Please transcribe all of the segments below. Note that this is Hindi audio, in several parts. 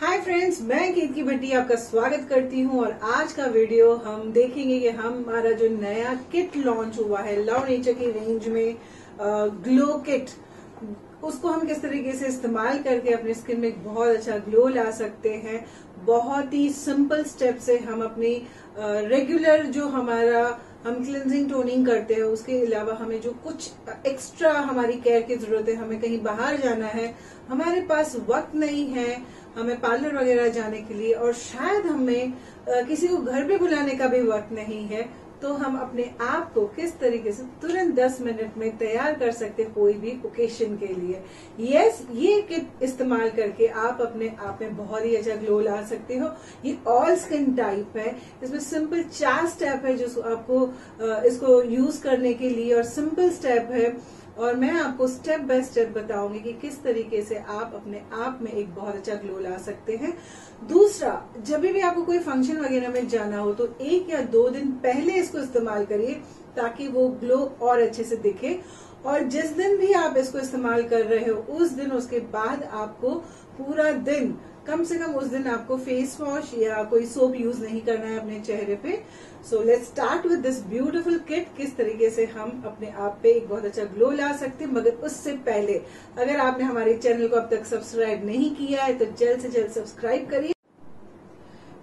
हाय फ्रेंड्स मैं गीत की भट्टी आपका स्वागत करती हूँ और आज का वीडियो हम देखेंगे कि हमारा जो नया किट लॉन्च हुआ है लव नेचर की रेंज में ग्लो किट उसको हम किस तरीके से इस्तेमाल करके अपने स्किन में बहुत अच्छा ग्लो ला सकते हैं। बहुत ही सिंपल स्टेप से हम अपनी रेगुलर जो हमारा हम क्लिनजिंग टोनिंग करते हैं, उसके अलावा हमें जो कुछ एक्स्ट्रा हमारी केयर की ज़रूरत है, हमें कहीं बाहर जाना है, हमारे पास वक्त नहीं है हमें पार्लर वगैरह जाने के लिए और शायद हमें किसी को घर पे बुलाने का भी वक्त नहीं है तो हम अपने आप को किस तरीके से तुरंत 10 मिनट में तैयार कर सकते कोई भी ओकेशन के लिए। यस ये किट इस्तेमाल करके आप अपने आप में बहुत ही अच्छा ग्लो ला सकते हो। ये ऑल स्किन टाइप है। इसमें सिंपल चार स्टेप है जो आपको इसको यूज़ करने के लिए और सिंपल स्टेप है। और मैं आपको स्टेप बाय स्टेप बताऊँगी कि किस तरीके से आप अपने आप में एक बहुत अच्छा ग्लो ला सकते हैं। दूसरा, जब भी आपको कोई फ़ंक्शन वगैरह में जाना हो तो एक या दो दिन पहले इसको इस्तेमाल करिए। ताकि वो ग्लो और अच्छे से दिखे। और जिस दिन भी आप इसको इस्तेमाल कर रहे हो, उस दिन उसके बाद आपको पूरा दिन, कम से कम उस दिन आपको फेस वॉश या कोई सोप यूज़ नहीं करना है अपने चेहरे पे। So let start with this beautiful kit किस तरीके से हम अपने आप पे एक बहुत अच्छा ग्लो ला सकते हैं, मगर उससे पहले, अगर आपने हमारे चैनल को अब तक सब्सक्राइब नहीं किया है तो जल्द से जल्द सब्सक्राइब करिए।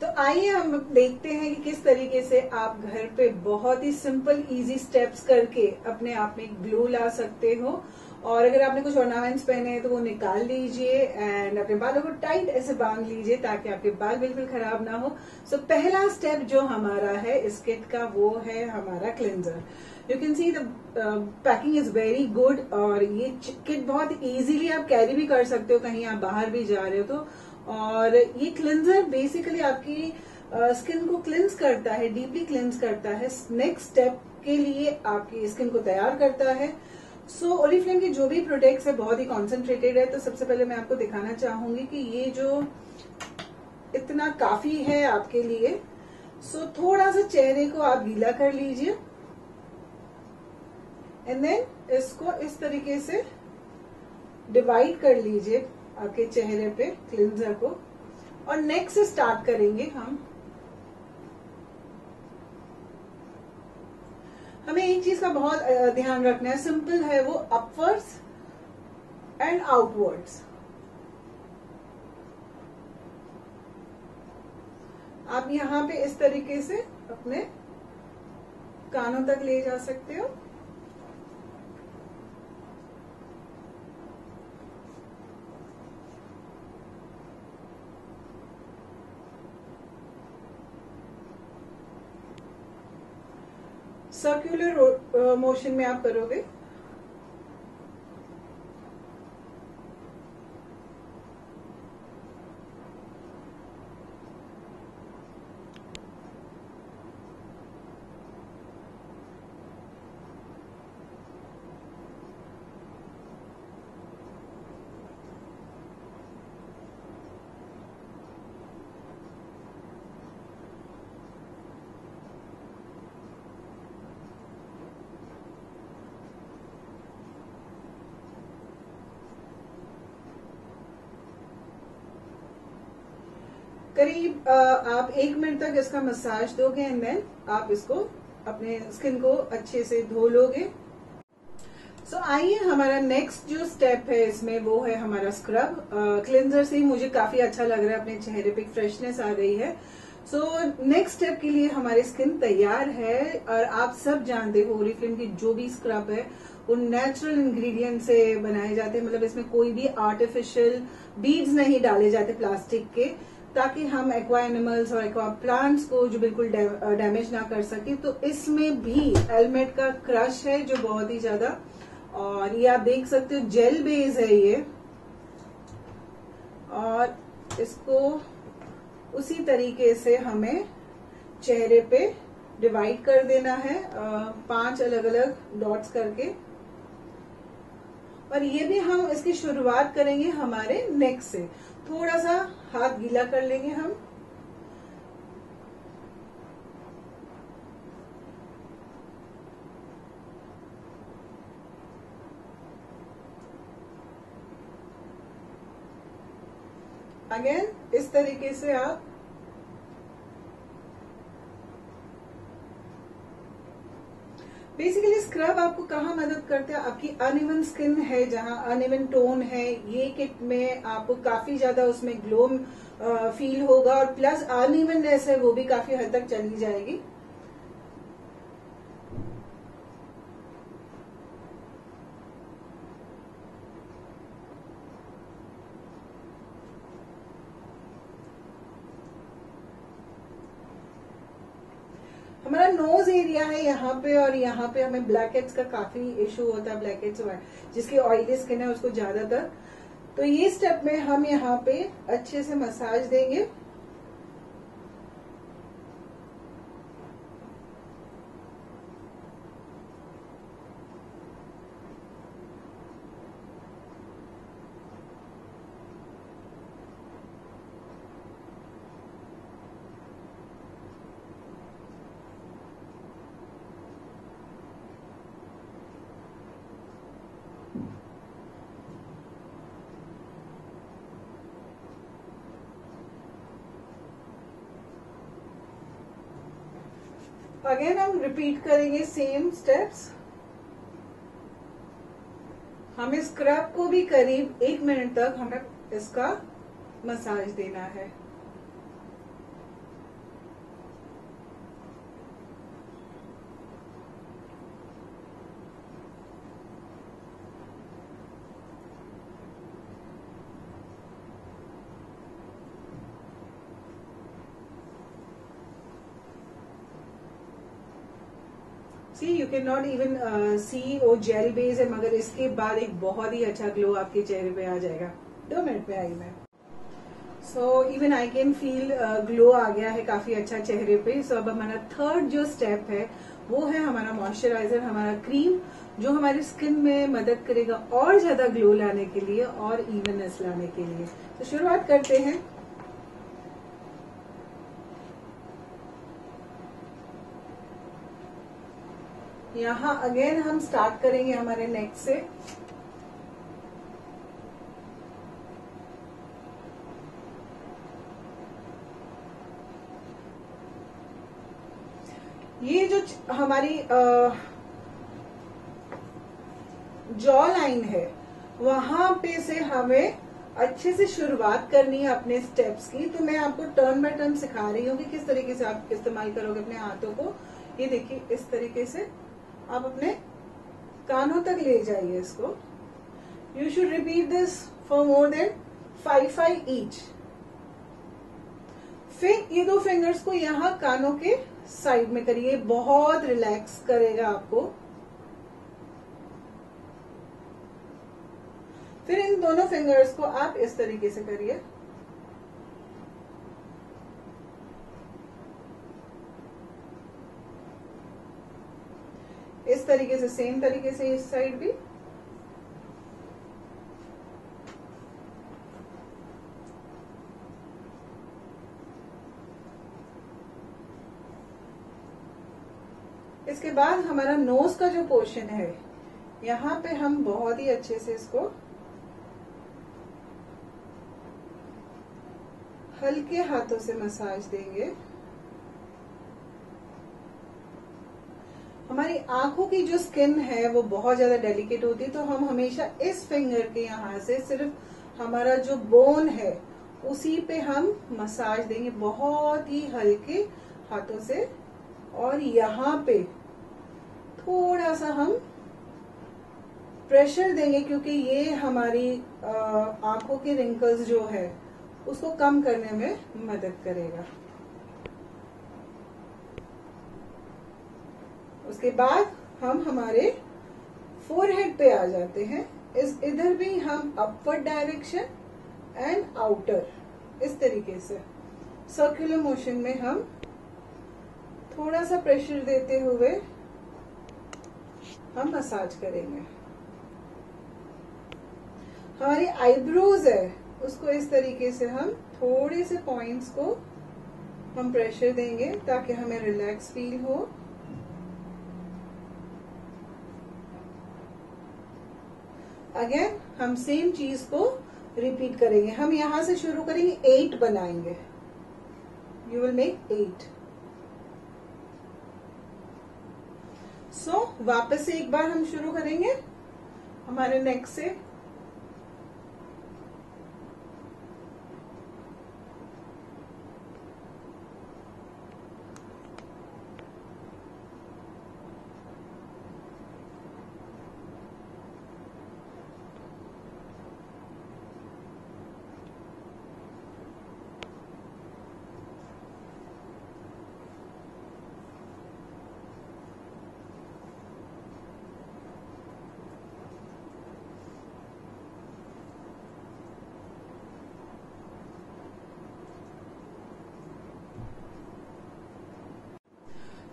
तो आइए हम देखते हैं कि किस तरीके से आप घर पे बहुत ही सिंपल इजी स्टेप्स करके अपने आप में ग्लो ला सकते हो। और अगर आपने कुछ ऑर्नामेंट्स पहने हैं तो वो निकाल लीजिए एंड अपने बालों को टाइट ऐसे बाँध लीजिए ताकि आपके बाल बिल्कुल खराब ना हो। सो so, पहला स्टेप जो हमारा है इस किट का वो है हमारा cleanser you can see the packing is very good और ये किट बहुत इजीली आप कैरी भी कर सकते हो कहीं आप बाहर भी जा रहे हो तो। और ये क्लेंजर बेसिकली आपकी स्किन uh, को क्लिन्स करता है डीपली क्लिन्स करता है नेक्स्ट स्टेप के लिए आपकी स्किन को तैयार करता है। सो so, ओरिफ्लेम के जो भी प्रोडक्ट्स है बहुत ही कॉन्सेंट्रेटेड है तो सबसे पहले मैं आपको दिखाना चाहूँगी कि ये जो इतना काफ़ी है आपके लिए। सो so, थोड़ा सा चेहरे को आप गीला कर लीजिए। एंड देन इसको इस तरीके से डिवाइड कर लीजिए। आपके चेहरे पे क्लिनजर को। और नेक्स्ट स्टार्ट करेंगे हम। हमें एक चीज़ का बहुत ध्यान रखना है। सिंपल है वो अपवर्ड्स एंड आउटवर्ड्स आप यहाँ पे इस तरीके से अपने कानों तक ले जा सकते हो। सर्कुलर मोशन में आप करोगे? करीब आप एक मिनट तक इसका मसाज दोगे एंड देन आप इसको अपने स्किन को अच्छे से धो लोगे। सो so, आइए हमारा नेक्स्ट जो स्टेप है इसमें वो है हमारा स्क्रब क्लिनजर से ही मुझे काफ़ी अच्छा लग रहा है अपने चेहरे पे फ्रेशनेस आ गई है। सो नेक्स्ट स्टेप के लिए हमारी स्किन तैयार है और आप सब जानते हो ओरिफ्लेम की जो भी स्क्रब है वो नेचुरल इंग्रेडिएंट से बनाए जाते हैं। मतलब इसमें कोई भी आर्टिफिशियल बीड्स नहीं डाले जाते प्लास्टिक के। ताकि हम एक्वा एनिमल्स और एक्वा प्लांट्स को जो बिल्कुल डैमेज ना कर सके तो इसमें भी हेलमेट का क्रश है जो बहुत ही ज़्यादा। और ये आप देख सकते हो जेल बेस है ये। और इसको उसी तरीके से हमें चेहरे पे डिवाइड कर देना है पाँच अलग अलग डॉट्स करके। और ये भी हम इसकी शुरुआत करेंगे हमारे नेक से। थोड़ा सा हाथ गीला कर लेंगे हम। अगेन इस तरीके से आप बेसिकली स्क्रब आपको कहाँ मदद करते हैं? आपकी अनइवन स्किन है, जहाँ अनइवन टोन है, ये किट में आपको काफ़ी ज़्यादा उसमें ग्लो फील होगा और प्लस अनइवननेस है, वो भी काफ़ी हद तक चली जाएगी हमारा नोज़ एरिया है यहाँ पे और यहाँ पे हमें ब्लैक हेड्स का काफ़ी इश्यू होता है ब्लैक हेड्स जिसकी ऑयली स्किन है, उसको ज़्यादातर। तो ये स्टेप में हम यहाँ पे अच्छे से मसाज देंगे। अगेन हम रिपीट करेंगे सेम स्टेप्स हमें स्क्रब को भी करीब एक मिनट तक हमें इसका मसाज देना है। See you can not even see oh gel base है मगर इसके बाद एक बहुत ही अच्छा ग्लो आपके चेहरे पे आ जाएगा। दो मिनट पे आई मैं। So even I can feel glow आ गया है काफ़ी अच्छा चेहरे पे। सो so, अब हमारा थर्ड जो स्टेप है वो है हमारा मॉइस्चराइजर हमारा क्रीम जो हमारी स्किन में मदद करेगा और ज़्यादा ग्लो लाने के लिए और इवननेस लाने के लिए। तो शुरुआत करते हैं। यहाँ अगेन हम स्टार्ट करेंगे हमारे नेक से। ये जो हमारी जॉ लाइन है, वहाँ पे से हमें अच्छे से शुरुआत करनी है अपने स्टेप्स की। तो मैं आपको टर्न बाय टर्न सिखा रही हूँ कि किस तरीके से आप इस्तेमाल करोगे अपने हाथों को। ये देखिए, इस तरीके से आप अपने कानों तक ले जाइए इसको। You should repeat this for more than five five each फिर ये दो फिंगर्स को यहाँ कानों के साइड में करिए। बहुत रिलैक्स करेगा आपको। फिर इन दोनों फिंगर्स को आप इस तरीके से करिए। इस तरीके से सेम तरीके से इस साइड भी? इसके बाद हमारा नोज़ का जो पोर्शन है, यहाँ पे हम बहुत ही अच्छे से इसको हल्के हाथों से मसाज देंगे। हमारी आँखों की जो स्किन है, वो बहुत ज़्यादा डेलिकेट होती है तो हम हमेशा इस फिंगर के यहाँ से सिर्फ़ हमारा जो बोन है, उसी पे हम मसाज देंगे बहुत ही हल्के हाथों से। और यहाँ पे थोड़ा सा हम प्रेशर देंगे, क्योंकि ये हमारी आँखों के रिंकल्स जो है, उसको कम करने में मदद करेगा। उसके बाद हम हमारे फोरहेड पे आ जाते हैं। इस इधर भी हम अपवर्ड डायरेक्शन एंड आउटर इस तरीके से। सर्कुलर मोशन में हम थोड़ा सा प्रेशर देते हुए हम मसाज करेंगे। हमारी आईब्रोज है, उसको इस तरीके से हम थोड़े से पॉइंट्स को हम प्रेशर देंगे ताकि हमें रिलैक्स फील हो। अगेन हम सेम चीज़ को रिपीट करेंगे। हम यहाँ से शुरू करेंगे एट बनाएँगे। You will make eight so वापस से एक बार हम शुरू करेंगे। हमारे नेक्स्ट से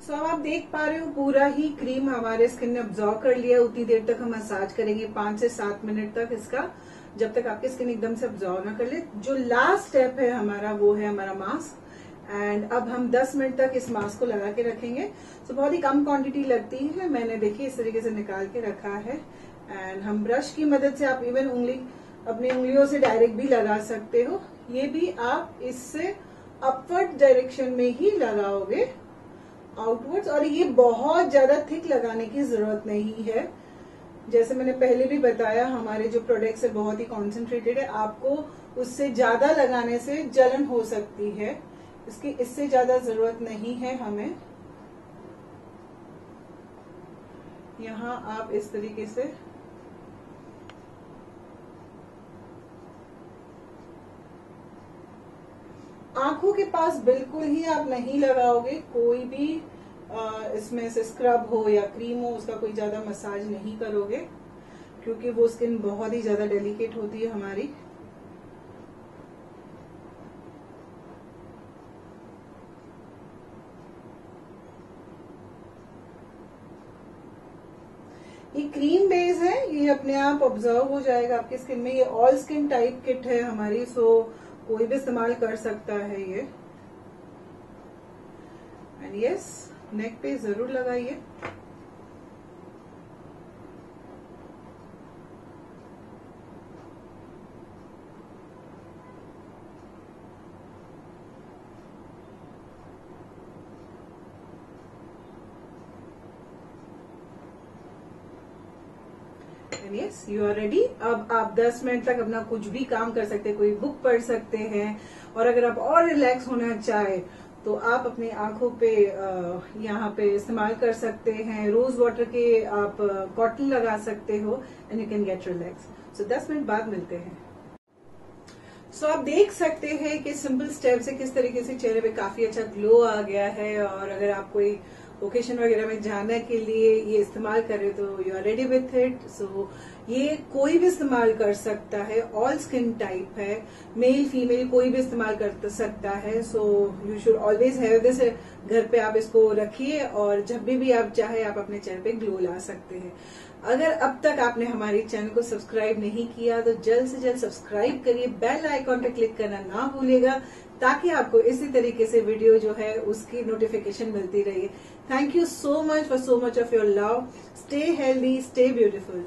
सो अब आप देख पा रहे हो पूरा ही क्रीम हमारे स्किन ने ऑब्जॉर्व कर लिया उतनी देर तक हम मसाज करेंगे पाँच से सात मिनट तक इसका जब तक आपकी स्किन एकदम से ऑब्जॉर्व ना कर ले। जो लास्ट स्टेप है हमारा वो है हमारा मास्क एंड अब हम 10 मिनट तक इस मास्क को लगा के रखेंगे। सो so, बहुत ही कम क्वांटिटी लगती है। मैंने देखिए इस तरीके से निकाल के रखा है। एंड हम ब्रश की मदद से आप इवन उंगली अपनी उंगलियों से डायरेक्ट भी लगा सकते हो। ये भी आप इससे अपवर्ड डायरेक्शन में ही लगाओगे। आउटवर्ड्स और ये बहुत ज़्यादा थिक लगाने की ज़रूरत नहीं है। जैसे मैंने पहले भी बताया, हमारे जो प्रोडक्ट्स है बहुत ही कॉन्सेंट्रेटेड है। आपको उससे ज़्यादा लगाने से जलन हो सकती है। इसकी, इससे ज़्यादा ज़रूरत नहीं है हमें। यहाँ आप इस तरीके से आँखों के पास बिल्कुल ही आप नहीं लगाओगे, कोई भी इसमें से स्क्रब हो या क्रीम हो, उसका कोई ज़्यादा मसाज नहीं करोगे, क्योंकि वो स्किन बहुत ही ज़्यादा डेलिकेट होती है हमारी। ये क्रीम बेस है, ये अपने आप ऑब्ज़र्व हो जाएगा आपकी स्किन में। ये ऑल स्किन टाइप किट है हमारी सो कोई भी इस्तेमाल कर सकता है ये। एंड यस नेक पे ज़रूर लगाइए। यस यू आर रेडी अब आप 10 मिनट तक अपना कुछ भी काम कर सकते हैं कोई बुक पढ़ सकते हैं। और अगर आप और रिलैक्स होना चाहे तो आप अपनी आँखों पे यहाँ पे इस्तेमाल कर सकते हैं। रोज वाटर के आप कॉटन लगा सकते हो and you can get relax so 10 minute बाद मिलते हैं। सो so, आप देख सकते हैं कि सिंपल स्टेप से किस तरीके से चेहरे पे काफ़ी अच्छा ग्लो आ गया है। और अगर आप कोई ओकेशन वगैरह में जाने के लिए ये इस्तेमाल करें तो you are ready with it so ये कोई भी इस्तेमाल कर सकता है ऑल स्किन टाइप है मेल फीमेल कोई भी इस्तेमाल कर सकता है. So you should always have this घर पे आप इसको रखिए और जब भी भी आप चाहे आप अपने चेहरे पे ग्लो ला सकते हैं. अगर अब तक आपने हमारे चैनल को सब्सक्राइब नहीं किया तो जल्द से जल्द सब्सक्राइब करिए बेल आइकॉन पे क्लिक करना ना भूलेगा ताकि आपको इसी तरीके से वीडियो जो है, उसकी नोटिफिकेशन मिलती रही. Thank you so much for so much of your love. Stay healthy, stay beautiful.